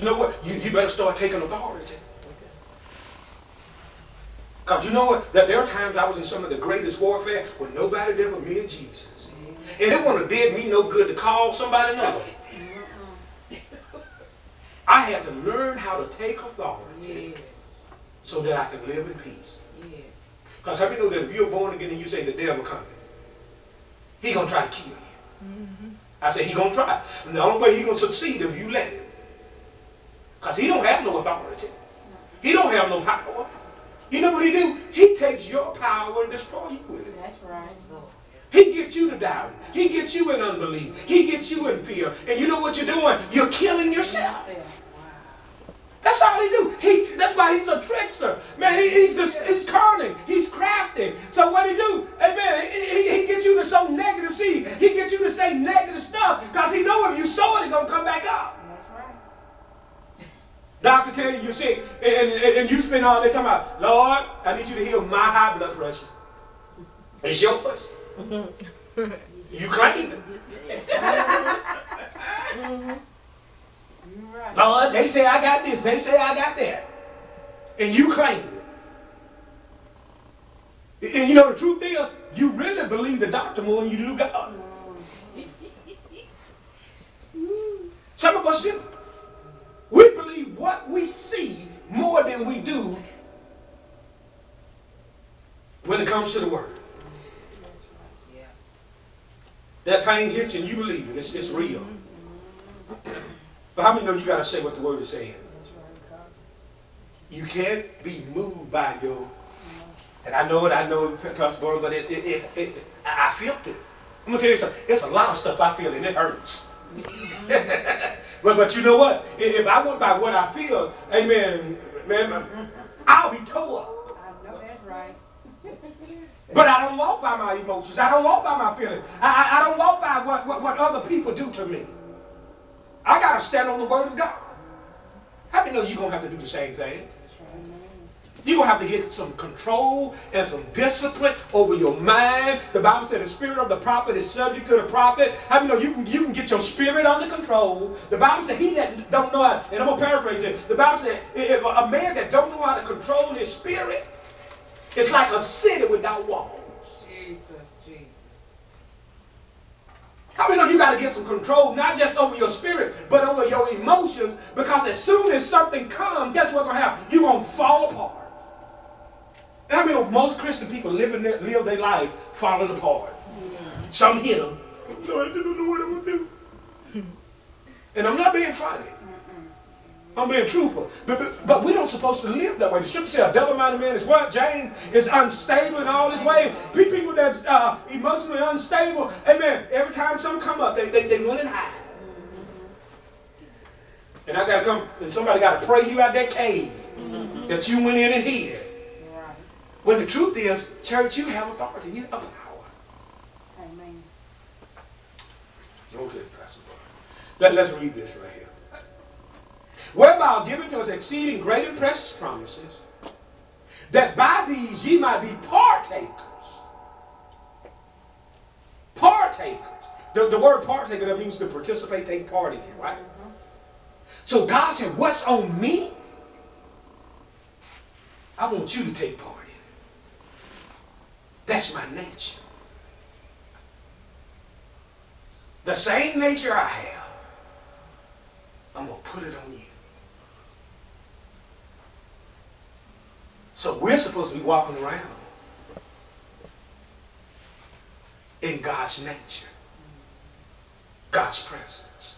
You know what? You, you better start taking authority. Because you know what? That there are times I was in some of the greatest warfare when nobody there but me and Jesus. And it wouldn't have did me no good to call somebody no. I had to learn how to take authority Yes. so that I could live in peace. Yes. Because how many know that if you're born again and you say the devil coming, he gonna try to kill you. Mm-hmm. I said he gonna try. And the only way he gonna succeed if you let him. Because he don't have no authority. He don't have no power. You know what he do? He takes your power and destroy you with it. That's right. He gets you to doubt. He gets you in unbelief. He gets you in fear. And you know what you're doing? You're killing yourself. That's all he do. He, that's why he's a trickster. Man, he, he's just, he's cunning. He's crafty. So what he do? Hey, man, he, he, he gets you to sow negative seed. He gets you to say negative stuff because he know if you sow it, it's going to come back up. Doctor tell you you're sick, and, and, and you spend all day talking about, Lord, I need you to heal my high blood pressure. It's yours. you claim it. Just said. You're right. Lord, they say I got this, they say I got that. And you claim it. And you know the truth is, you really believe the doctor more than you do God. Some of us do. We believe what we see more than we do when it comes to the word. That pain hits you and you believe it. It's, it's real. But how many know you got to say what the word is saying? You can't be moved by your. And I know it, I know it, Pastor Barnes, but it, it, it, it, I felt it. I'm gonna tell you something. It's a lot of stuff I feel and it hurts. but but you know what? If if I went by what I feel, amen, man, I'll be tore up. I know that's right. But I don't walk by my emotions. I don't walk by my feelings. I, I, I don't walk by what, what, what other people do to me. I gotta stand on the word of God. How many know you're gonna have to do the same thing? You're going to have to get some control and some discipline over your mind. The Bible said the spirit of the prophet is subject to the prophet. How many know you can, you can get your spirit under control? The Bible said he that don't know how, and I'm going to paraphrase it. The Bible said if a man that don't know how to control his spirit, it's like a city without walls. Jesus, Jesus. How many know you got to get some control, not just over your spirit, but over your emotions? Because as soon as something comes, guess what's going to happen? You're going to fall apart. I mean, most Christian people live, in their, live their life falling apart. Some hit them. No, I just don't know what I'm to do. and I'm not being funny. I'm being truthful. But, but, but we don't supposed to live that way. The scripture says a double-minded man is what? James is unstable in all his ways. People that's uh, emotionally unstable, amen, every time something come up, they, they, they run and hide. And I got to come, and somebody got to pray you out that cave that you went in and hid. When the truth is, church, you have authority, you have power. Amen. Okay, Pastor Let, let's read this right here. Whereby are given to us exceeding great and precious promises, that by these ye might be partakers. Partakers. The, the word partaker that means to participate, take part in, right? Mm-hmm. So God said, What's on me? I want you to take part. That's my nature. The same nature I have, I'm going to put it on you. So we're supposed to be walking around in God's nature, God's presence.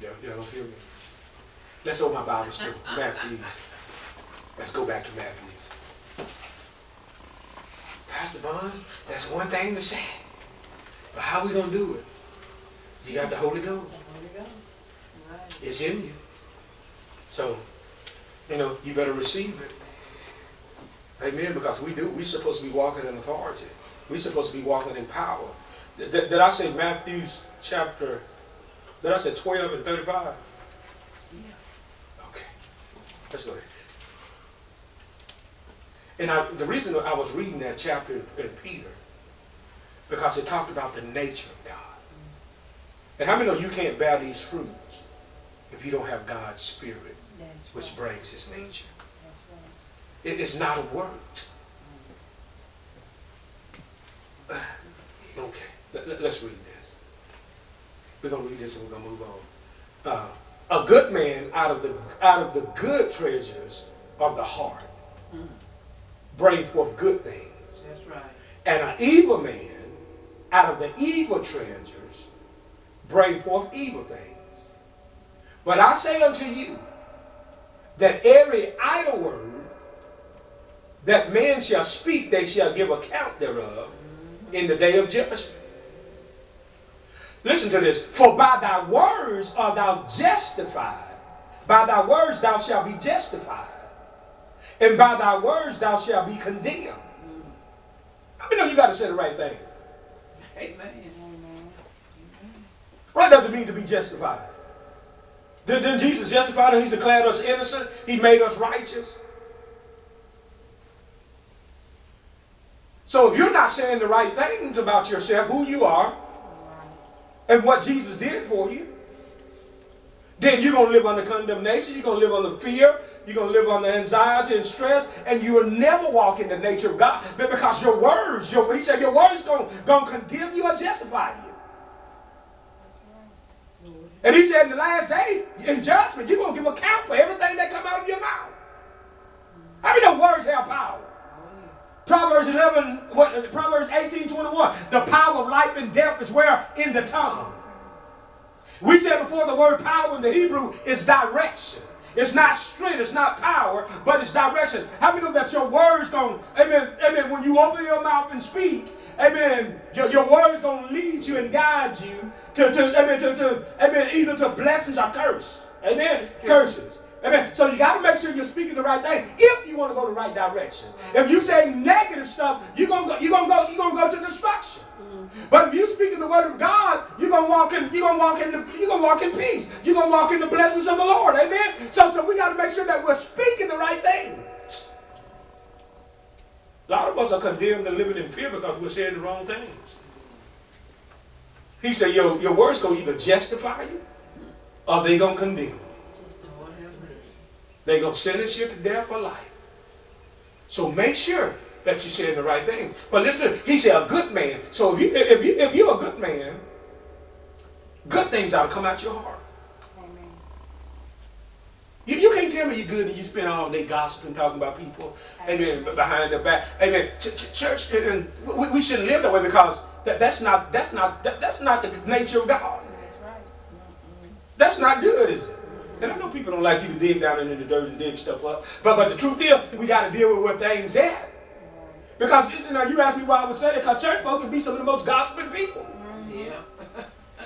Yeah, yeah, don't feel me. Let's open my Bibles to Matthew's. Let's go back to Matthew's. Pastor Bond, that's one thing to say. But how we gonna do it? You got the Holy Ghost. Holy Ghost. Right. It's in you. So, you know, you better receive it. Amen. Because we do. We're supposed to be walking in authority. We're supposed to be walking in power. Did, did- did I say Matthew's chapter? Did I say 12 and 35? Yeah. Okay. Let's go there. And I, the reason I was reading that chapter in, in Peter, because it talked about the nature of God. And how many know you can't bear these fruits if you don't have God's Spirit, That's which right. brings His nature? Right. It is not a word. Okay, let, let- let's read this. We're gonna read this and we're gonna move on. Uh, a good man out of the out of the good treasures of the heart bring forth good things, That's right. and an evil man out of the evil treasures bring forth evil things. But I say unto you that every idle word that men shall speak, they shall give account thereof mm-hmm. in the day of judgment. Listen to this. For by thy words art thou justified. By thy words thou shalt be justified. And by thy words thou shalt be condemned. How many know you got to say the right thing? Amen. What does it mean to be justified? Did, did Jesus justify us? He's declared us innocent. He made us righteous. So if you're not saying the right things about yourself, who you are, and what Jesus did for you, then you're going to live under condemnation. You're going to live under fear. You're going to live under anxiety and stress. And you will never walk in the nature of God. But because your words, your, he said your words going to condemn you or justify you. And he said in the last day, in judgment, you're going to give account for everything that come out of your mouth. I mean, the words have power? Proverbs 11, what, Proverbs 18, 21. The power of life and death is where? In the tongue. We said before the word power in the Hebrew is direction. It's not strength, it's not power, but it's direction. How many know that your words going, amen, amen, when you open your mouth and speak, amen, your, your words going to lead you and guide you to, to, amen, to, to, amen, either to blessings or curse. Amen, curses. Amen. So you got to make sure you're speaking the right thing if you want to go the right direction. If you say negative stuff, you're gonna go, you're gonna go, you're gonna go to destruction. But if you speak in the word of God, you're gonna walk in, you're gonna walk in, the, you're gonna walk in peace. You're gonna walk in the blessings of the Lord. Amen. So, so we got to make sure that we're speaking the right thing. A lot of us are condemned and living in fear because we're saying the wrong things. He said, your, your words gonna either justify you or they gonna condemn you. They're to sentence you to death or life. So make sure that you're saying the right things. But listen, he said a good man. So if, you, if, you, if you're a good man, good things ought to come out your heart. Amen. You, you can't tell me you're good and you spend all day gossiping, talking about people, amen, behind their back. Amen. Ch- ch- church, and we, we shouldn't live that way because that, that's not, that's, not, that, that's not the nature of God. That's right. Mm-hmm. That's not good, is it? And I know people don't like you to dig down into the dirt and dig stuff up. But but the truth is, we got to deal with where things at. Because you know, you asked me why I would say that, because church folk can be some of the most gossiping people. Yeah.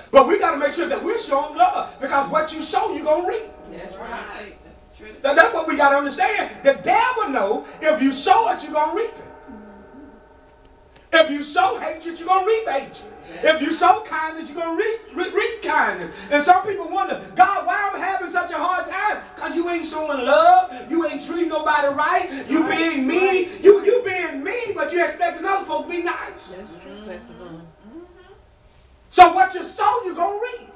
But we got to make sure that we're showing love. Because what you sow, you're going to reap. That's right. That's the truth. Now, that's what we got to understand. The devil know if you sow it, you're going to reap it. If you sow hatred, you're going to reap hatred. If you sow kindness, you're going to reap, reap, reap kindness. And some people wonder, God, why I'm having such a hard time? Because you ain't showing love. You ain't treating nobody right. You being mean. You, you being mean, but you're expecting other folks to be nice. That's true, mm-hmm. Pastor Boone. Mm-hmm. So what you sow, you're going to reap.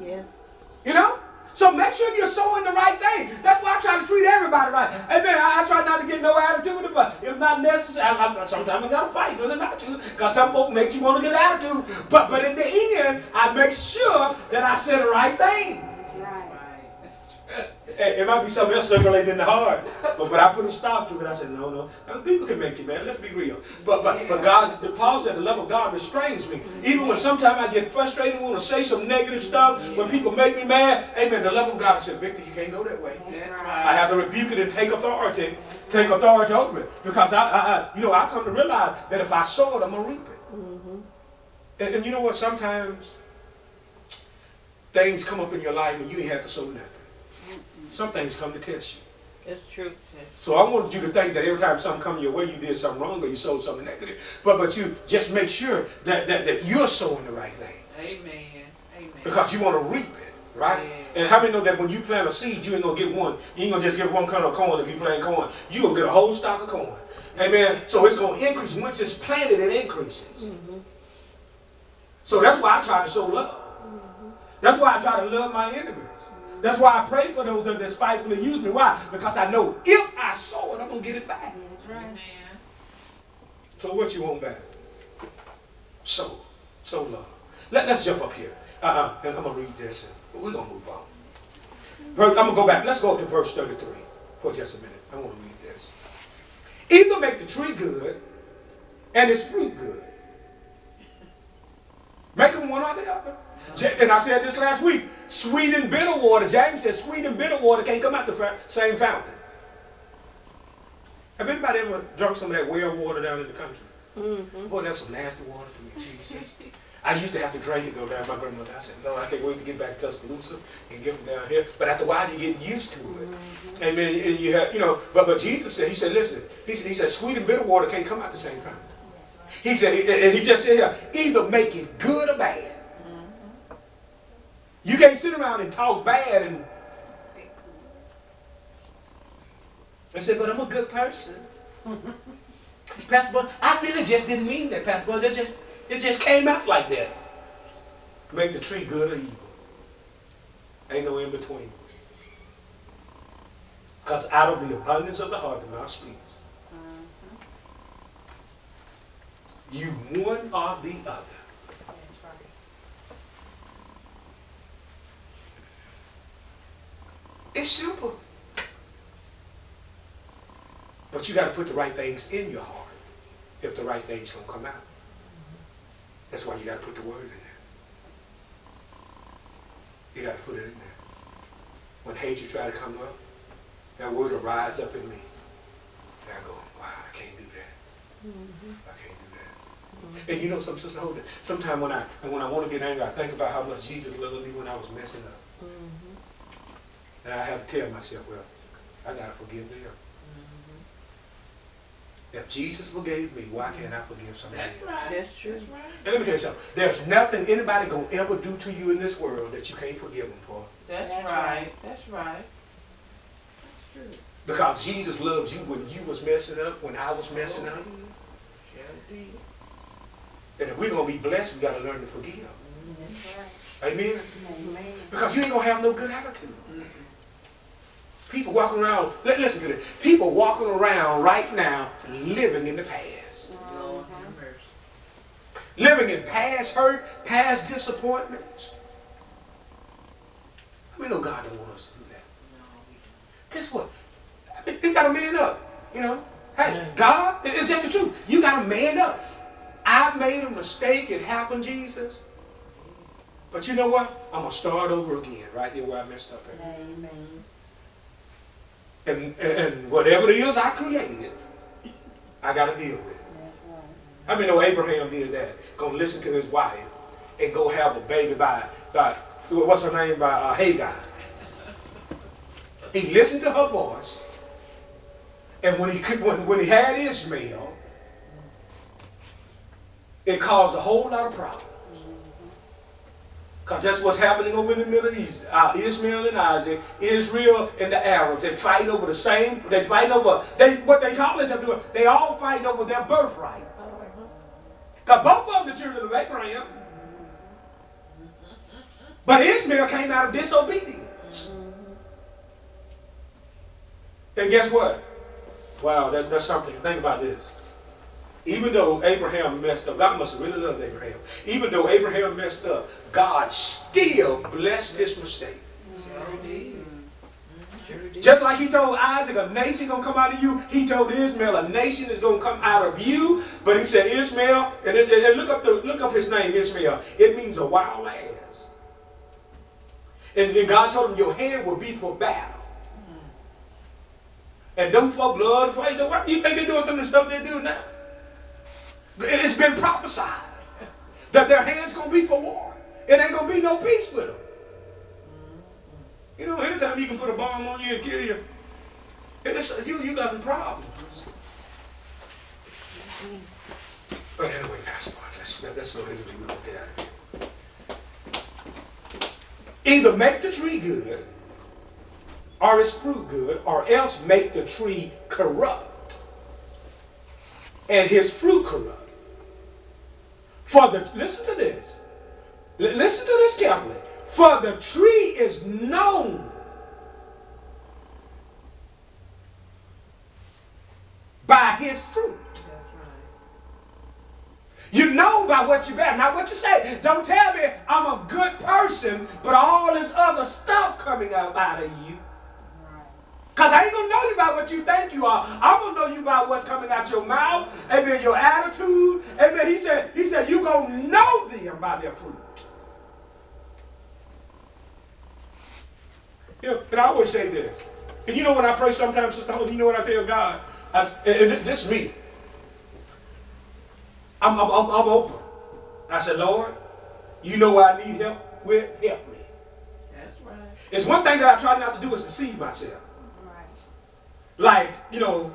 Yes. You know? So make sure you're sowing the right thing. That's why I try to treat everybody right. Hey man, I, I try not to get no attitude, but if not necessary, I, I, sometimes I gotta fight, whether not to, because some folks make you want to get attitude. But but in the end, I make sure that I say the right thing. Right. Hey, it might be something else circulating in the heart, but but I put a stop to it. I said, no, no. Now, people can make you mad. Let's be real. But but but God, the Paul said, the love of God restrains me. Even when sometimes I get frustrated, want to say some negative stuff, when people make me mad, Amen. The love of God said, Victor, you can't go that way. That's right. I have to rebuke it and take authority, take authority over it. Because I, I, I you know, I come to realize that if I sow it, I'm gonna reap it. Mm-hmm. And, and you know what? Sometimes things come up in your life and you ain't have to sow nothing. Some things come to test you. It's true. So I wanted you to think that every time something come your way, you did something wrong or you sowed something negative. But but you just make sure that that, that you're sowing the right thing Amen. Amen. because you want to reap it, right? Yeah. And how many know that when you plant a seed, you ain't gonna get one. You ain't gonna just get one kind of corn if you plant corn. You gonna get a whole stock of corn. Amen. So it's gonna increase. Once it's planted, it increases. Mm-hmm. So that's why I try to show love. Mm-hmm. That's why I try to love my enemies. That's why I pray for those that are despitefully use me. Why? Because I know if I sow it, I'm gonna get it back. That's right. Amen. So what you want back? Sow. Sow love. Let, let's jump up here. Uh-uh. And I'm gonna read this and we're gonna move on. I'm gonna go back. Let's go up to verse 33 for just a minute. I want to read this. Either make the tree good and its fruit good. Make them one or the other. And I said this last week. Sweet and bitter water. James said sweet and bitter water can't come out the same fountain. Have anybody ever drunk some of that well water down in the country? Mm-hmm. Boy, that's some nasty water to me, Jesus. I used to have to drink it go down my grandmother. I said, no, I can't wait to get back to Tuscaloosa and get them down here. But after a while, you get used to it. And then and you have, you know, but, but Jesus said, he said, listen, he said, he said, sweet and bitter water can't come out the same fountain. He said, and he just said here, either make it good or bad. You can't sit around and talk bad and, and say, but I'm a good person. Pastor I really just didn't mean that, Pastor Boy. Just, it just came out like this. Make the tree good or evil. Ain't no in between. Because out of the abundance of the heart, the mouth speaks. You one or the other. That's right. It's simple. But you got to put the right things in your heart if the right things going to come out. Mm-hmm. That's why you got to put the word in there. You got to put it in there. When hatred try to come up, that word will rise up in me. And I go, wow, I can't do that. Mm-hmm. I can't do that. And you know, some sister hold it. Sometimes when I and when I want to get angry, I think about how much Jesus loved me when I was messing up. Mm-hmm. And I have to tell myself, well, I gotta forgive them. Mm-hmm. If Jesus forgave me, why can't I forgive somebody That's else? right. That's true. That's right. And let me tell you something. There's nothing anybody gonna ever do to you in this world that you can't forgive them for. That's, That's right. right. That's right. That's true. Because Jesus loved you when you was messing up, when I was messing up. Sure did. And if we're gonna be blessed, we gotta learn to forgive. Right. Amen? Amen. Because you ain't gonna have no good attitude. People walking around, li- listen to this. People walking around right now living in the past. Living in past hurt, past disappointments. I mean, no, God don't want us to do that. No. Guess what? I mean, you got to man up. You know, hey, God, it's just the truth. You got to man up. I made a mistake. It happened, Jesus. But you know what? I'm gonna start over again, right there where I messed up. At. Amen. And, and whatever it is I created, I got to deal with it. I mean, no Abraham did that. Gonna listen to his wife and go have a baby by by what's her name by uh, Hagar. He listened to her voice, and when he could, when when he had Ishmael, it caused a whole lot of problems. Because that's what's happening over in the Middle East. Uh, Ishmael and Isaac, Israel and the Arabs, they fight over the same, they fight over, they what they call this, they all fight over their birthright. Because both of them the children of Abraham. But Ishmael came out of disobedience. And guess what? Wow, that, that's something. Think about this. Even though Abraham messed up, God must have really loved Abraham. Even though Abraham messed up, God still blessed his mistake. Sure did. Mm-hmm. Sure did. Just like he told Isaac, a nation gonna come out of you, he told Ishmael, a nation is gonna come out of you. But he said, Ishmael, and, and- and look up the look up his name, Ishmael. It means a wild ass. And, and God told him, your head will be for battle. Mm. And them folk love to fight. Why you think they're doing some of the stuff they do now? It's been prophesied that their hands gonna be for war. It ain't gonna be no peace with them. You know, anytime you can put a bomb on you and kill you, and it's, you, you got some problems. Excuse me. But anyway, Pastor let's, let's go ahead and get out of here. Either make the tree good, or its fruit good, or else make the tree corrupt, and his fruit corrupt. For the listen to this. L- listen to this carefully. For the tree is known by his fruit. That's right. You know by what you bear. Now, what you say, don't tell me I'm a good person, but all this other stuff coming up out of you. Because I ain't going to know you by what you think you are. I'm going to know you by what's coming out your mouth. Amen. Your attitude. Amen. He said, he said, you going to know them by their fruit. You know, and I always say this. And you know when I pray sometimes, Sister Hope, you know what I tell God? I, and, and this is me. I'm, I'm, I'm, I'm open. I said, Lord, you know what I need help with? Help me. That's right. It's one thing that I try not to do is deceive myself. Like, you know,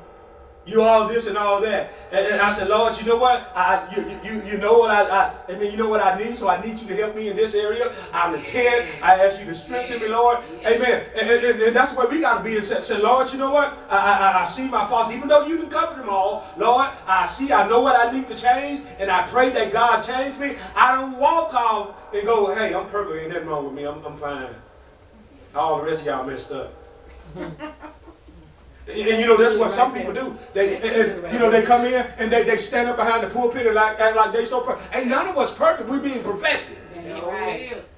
you all this and all that. And, and I said, Lord, you know what? I, you, you, you know what I, I, I mean, you know what I need, so I need you to help me in this area. I repent. I ask you to strengthen me, Lord. Amen. And, and, and that's where we got to be and say, say, Lord, you know what? I, I, I see my faults. Even though you can cover them all, Lord, I see, I know what I need to change, and I pray that God change me. I don't walk off and go, hey, I'm perfect. Ain't nothing wrong with me. I'm, I'm fine. All the rest of y'all messed up. And, and, you know that's what some people do. They, and, and, you know, they come in and they, they stand up behind the pulpit and like act like they so perfect. Ain't none of us perfect. We're being perfected. So it is.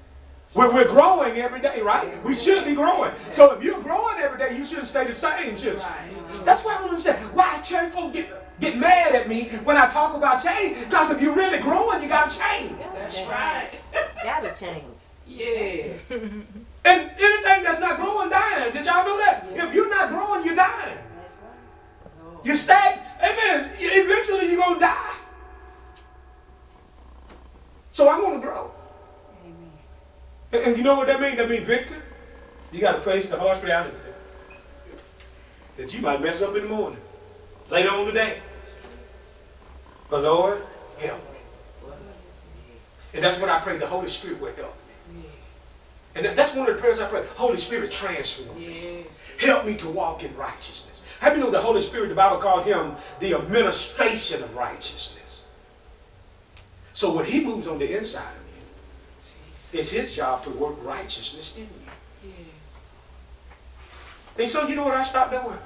We're, we're growing every day, right? We should be growing. So if you're growing every day, you shouldn't stay the same, should you? That's why I want to say, why church folk get, get mad at me when I talk about change? Because if you're really growing, you got to change. That's right. Gotta change. Yes. And anything that's not growing, dying. Did y'all know that? If you're not growing, you're dying. Oh, You stag, amen. Eventually, you're going to die. So I want to grow. And, you know what that means? That means, Victor, you got to face the harsh reality that you might mess up in the morning, later on today. But Lord, help me. And that's what I pray the Holy Spirit will help me. And that's one of the prayers I pray. Holy Spirit, transform me. Help me to walk in righteousness. How you know the Holy Spirit, the Bible called him the administration of righteousness? So when he moves on the inside of you, it's his job to work righteousness in you. Yes. And so you know what I stopped doing?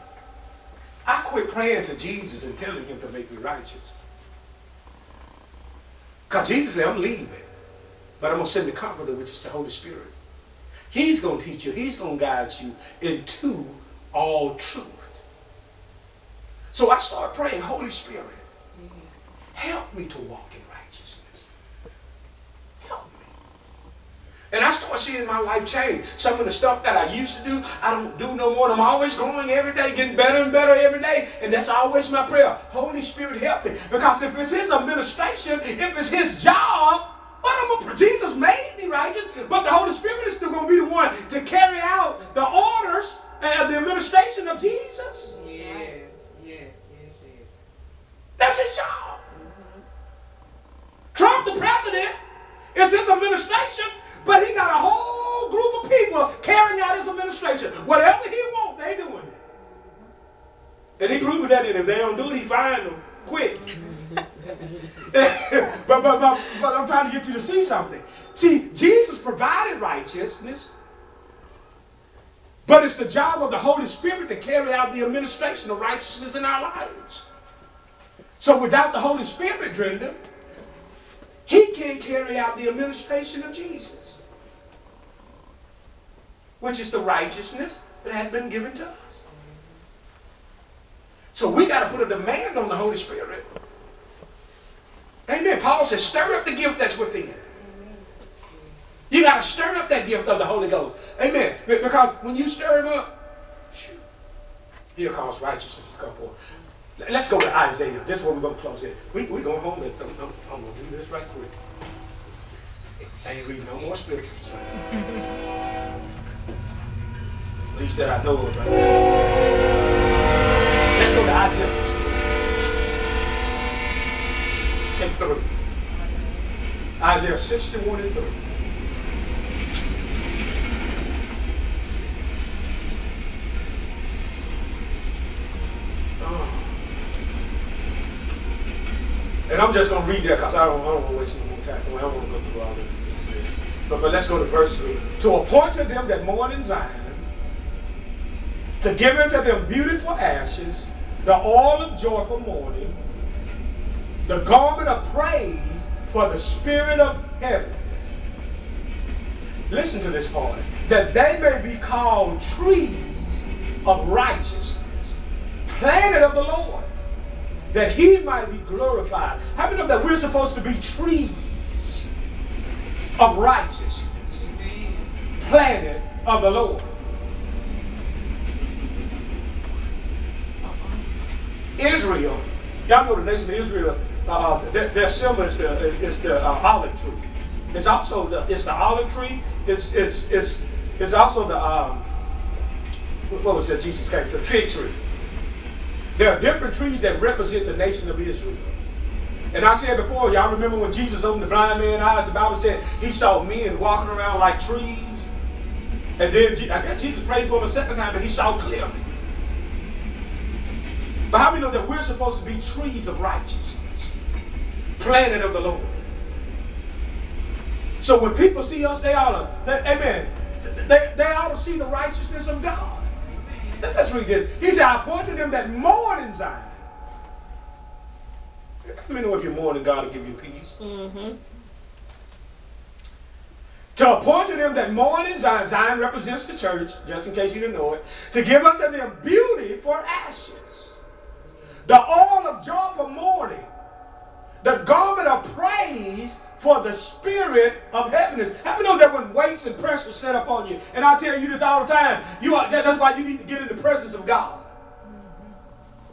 I quit praying to Jesus and telling him to make me righteous. Because Jesus said, I'm leaving, but I'm going to send the Comforter, which is the Holy Spirit. He's going to teach you, he's going to guide you into all truth. So I started praying, Holy Spirit, help me to walk in righteousness. Help me. And I start seeing my life change. Some of the stuff that I used to do, I don't do no more. I'm always growing every day, getting better and better every day. And that's always my prayer. Holy Spirit, help me. Because if it's His administration, if it's His job, what I'm a, Jesus made me righteous, but the Holy Spirit is still going to be the one to carry out the orders and the administration of Jesus. Yes. Yes. Yes. Yes. That's His job. Trump, the president, is his administration, but he got a whole group of people carrying out his administration. Whatever he wants, they doing it. And he proving that in if they don't do it, he find them quick. but, but, but, but I'm trying to get you to see something. See, Jesus provided righteousness, but it's the job of the Holy Spirit to carry out the administration of righteousness in our lives. So without the Holy Spirit, Brenda, he can't carry out the administration of Jesus, which is the righteousness that has been given to us. So we got to put a demand on the Holy Spirit. Amen. Paul says, stir up the gift that's within. You got to stir up that gift of the Holy Ghost. Amen. Because when you stir him up, he'll cause righteousness to come forth. Let's go to Isaiah. This is where we're going to close it. We, we're going home I'm going to do this right quick. I ain't reading no more scriptures. At least that I know of right now. Let's go to Isaiah 60 and 3. Isaiah 61 and 3. Oh. And I'm just going to read that because I don't, I don't want to waste no more time. I don't want to go through all of this. This. But, but let's go to verse 3. To appoint to them that mourn in Zion, to give unto them beautiful ashes, the oil of joy for mourning, the garment of praise for the spirit of heaviness. Listen to this part. That they may be called trees of righteousness, planted of the Lord, that he might be glorified. How many know that we're supposed to be trees of righteousness, planted of the Lord? Israel, y'all know the nation of Israel, uh, their, their symbol is the, is the uh, olive tree. It's also the, it's the olive tree. It's, it's, it's, it's also the, um, what was that Jesus came to? The fig tree. There are different trees that represent the nation of Israel. And I said before, y'all remember when Jesus opened the blind man's eyes, the Bible said he saw men walking around like trees. And then I guess Jesus prayed for him a second time and he saw clearly. But how many know that we're supposed to be trees of righteousness, planted of the Lord? So when people see us, they ought to, they, amen, they, they ought to see the righteousness of God. Let's read this. He said, I appointed them that mourn in Zion. Let me know if you're mourning, God will give you peace. Mm-hmm. To appoint to them that mourn in Zion, Zion represents the church, just in case you didn't know it, to give unto them beauty for ashes, the oil of joy for mourning, the garment of praise for the spirit of heaviness. How many know that when weights and pressure set up on you, and I tell you this all the time, you are, that's why you need to get in the presence of God.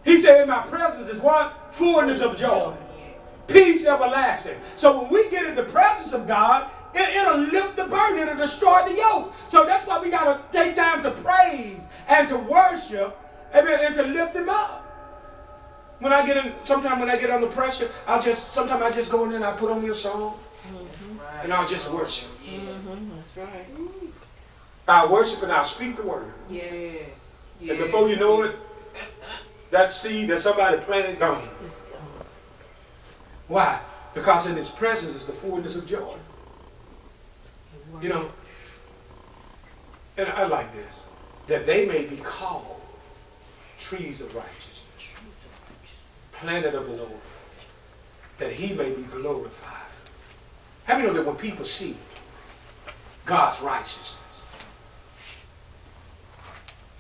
He said, in my presence is what? Fullness of joy. Peace everlasting. So when we get in the presence of God, it, it'll lift the burden, it'll destroy the yoke. So that's why we gotta take time to praise and to worship, amen, and to lift him up. When I get in, sometimes when I get under pressure, I'll just, sometimes I just go in there and I put on me a song Right. and I'll just worship. That's right. I worship and I speak the word. Yes. And before you know it, that seed that somebody planted gone. Why? Because in his presence is the fullness of joy. You know, and I like this, that they may be called trees of righteousness, planted of the Lord, that he may be glorified. How many know that when people see God's righteousness,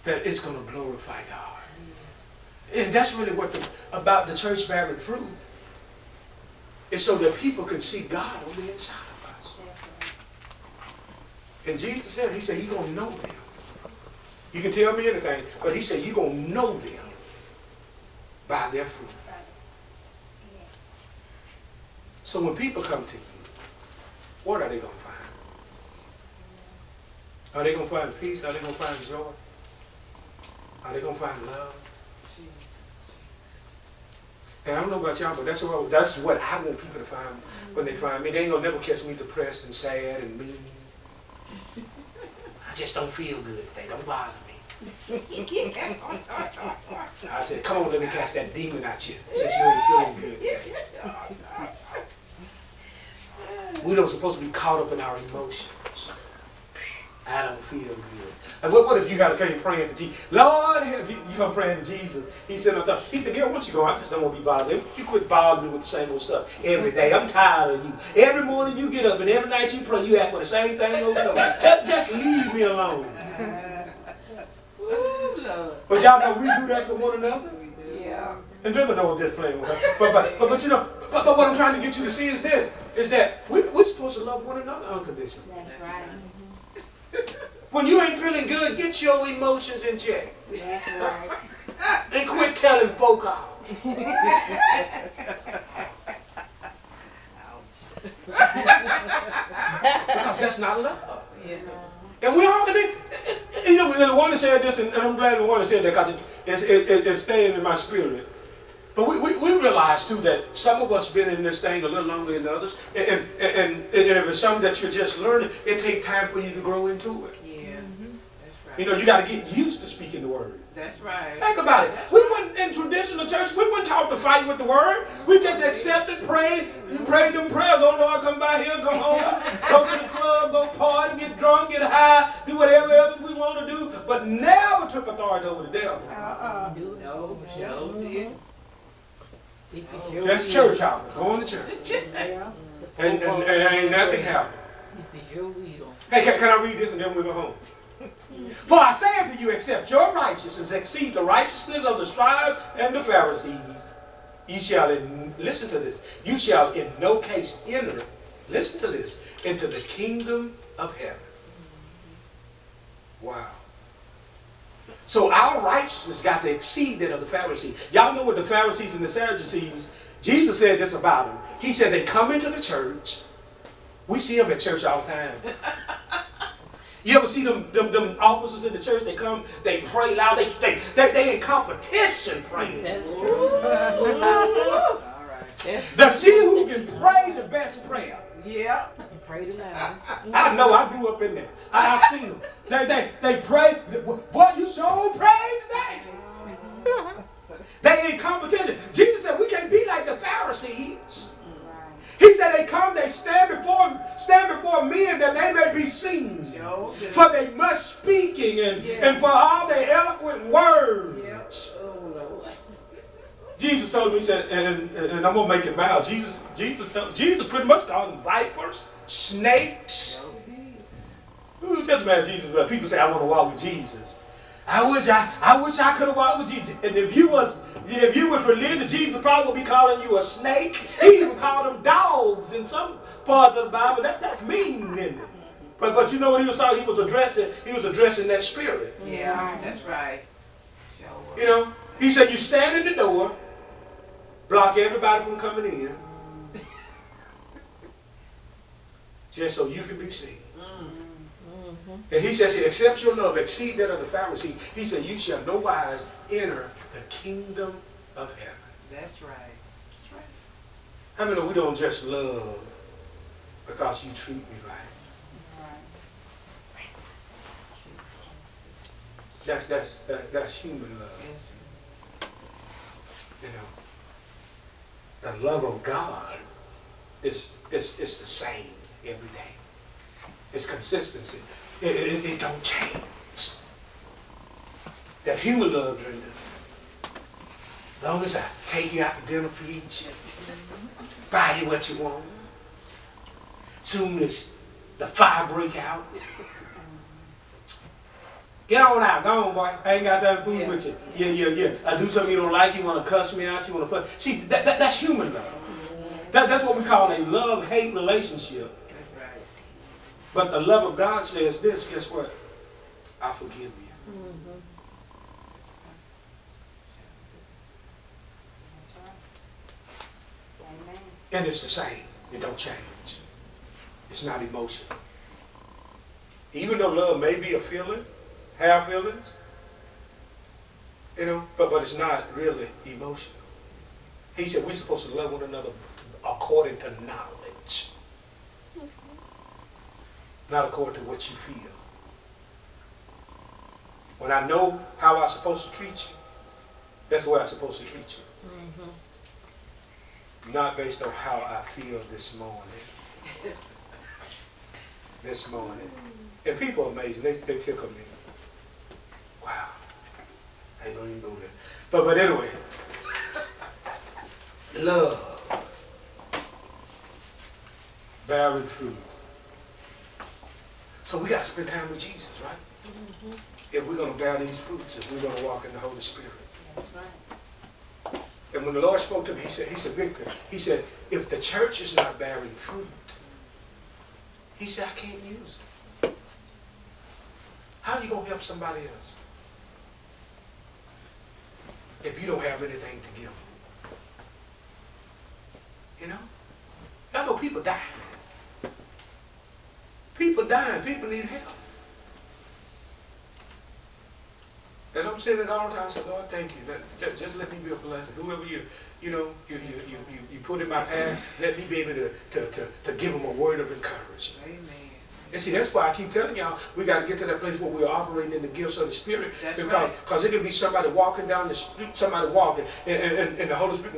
that it's going to glorify God? And that's really what the, about the church bearing fruit. It's so that people can see God on the inside of us. And Jesus said, He said, you're going to know them. You can tell me anything, but He said, you're going to know them by their fruit. So when people come to you, what are they going to find? Are they going to find peace? Are they going to find joy? Are they going to find love? And I don't know about y'all, but that's what that's what I want people to find when they find me. They ain't gonna never catch me depressed and sad and mean. I just don't feel good today. Don't bother me. I said, come on, let me cast that demon at you since you ain't feeling good today. We don't supposed to be caught up in our emotions. I don't feel good. And what, what if you got to come praying to Jesus? Lord, you come praying to Jesus. He said, no, he said, girl, what you going? I just don't want to be bothered. You quit bothering me with the same old stuff every day. I'm tired of you. Every morning you get up and every night you pray, you act for the same thing over and over. Just, just leave me alone. Ooh, Lord. But y'all know we do that to one another. Yeah. And Brenda know I'm just playing with her. But, but, but, but you know, but, but what I'm trying to get you to see is this, is that we, we're supposed to love one another unconditionally. That's right. When you ain't feeling good, get your emotions in check. That's right. And quit telling folk off. because that's not love. Yeah. And we all can be, you know, the one that said this, and, and I'm glad the one that said that because it, it's it, it, it's staying in my spirit. But we, we, we realize too that some of us been in this thing a little longer than others. And, and, and, and if it's something that you're just learning, it takes time for you to grow into it. Yeah. Mm-hmm. That's right. You know, you got to get used to speaking the word. That's right. Think about it. We weren't in traditional church. We weren't taught to fight with the word. We just accepted, prayed, and prayed them prayers. Oh Lord, come by here, go home, go to the club, go party, get drunk, get high, do whatever we want to do, but never took authority over the devil. Uh-uh. No, show did. Mm-hmm. If you show Just church hoppers, going to church, Yeah. and, and, and ain't nothing happened. If you show me, you Hey, can, can I read this and then we go home? For I say unto you, except your righteousness exceed the righteousness of the scribes and the Pharisees, ye shall, in, listen to this, you shall in no case enter, listen to this, into the kingdom of heaven. Wow. So our righteousness got to exceed that of the Pharisees. Y'all know what the Pharisees and the Sadducees, Jesus said this about them. He said they come into the church. We see them at church all the time. You ever see them, them, them officers in the church? They come, they pray loud, they, they, they, they in competition praying. That's true. All right. That's The see who can pray the best prayer. Yeah. Pray the loudest. I know, I grew up in there. I, I seen them. They, they, they pray, boy, you so pray today. They in competition. Jesus said we can't be like the Pharisees. He said they come, they stand before stand before men that they may be seen. For they much speaking and, Yeah. and for all their eloquent words. Yep. Jesus told me, he said, and, and, and I'm gonna make it mild. Jesus, Jesus, told, Jesus pretty much called them vipers, snakes. Ooh, just man, Jesus. but People say I want to walk with Jesus. I wish I, I wish I could have walked with Jesus. And if you was, if you was religious, Jesus probably would be calling you a snake. He even called them dogs in some parts of the Bible. That, that's mean, isn't it? But but you know what he was talking? He was addressing. He was addressing that spirit. Yeah, that's right. You know, he said, you stand in the door, block everybody from coming in, just so you can be seen. Mm-hmm. And he says, except your love exceed that of the Pharisees, he said, you shall no wise enter the kingdom of heaven. That's right. That's right. How many know we don't just love because you treat me right? That's, that's, that, that's human love. Yes. you know, the love of God is, is, is the same every day. It's consistency. It, it, it don't change. That human love, Brenda, long as I take you out to dinner, feed you, buy you what you want, soon as the fire break out, Get on out, go on, boy. I ain't got time food Yeah. with you. Yeah, yeah, yeah. I do something you don't like, you want to cuss me out, you want to fuck. See, that, that, that's human love. That, that's what we call a love-hate relationship. But the love of God says this, guess what? I forgive you. Mm-hmm. And it's the same. It don't change. It's not emotional. Even though love may be a feeling, have feelings, you know, but, but it's not really emotional. He said we're supposed to love one another according to knowledge, not according to what you feel. When I know how I'm supposed to treat you, that's the way I'm supposed to treat you. Mm-hmm. Not based on how I feel this morning. this morning. And people are amazing. They, they tickle me. Wow. I ain't gonna even go there. But but anyway. Love. Bearing fruit. So we gotta spend time with Jesus, right? Mm-hmm. If we're gonna bear these fruits, if we're gonna walk in the Holy Spirit. And when the Lord spoke to me, he said, he said, Victor, he said, if the church is not bearing fruit, he said, I can't use it. How are you going to help somebody else? If you don't have anything to give. You know? I know people dying. People dying. People need help. And I'm saying it all the time. I said, Lord, thank you. Let- just, let me be a blessing. Whoever you, you know, you, you, you, you, you put in my path, let me be able to, to, to, to give them a word of encouragement. Amen. And see, that's why I keep telling y'all, we got to get to that place where we're operating in the gifts of the Spirit. That's because right. because it could be somebody walking down the street, somebody walking, and, and, and the Holy Spirit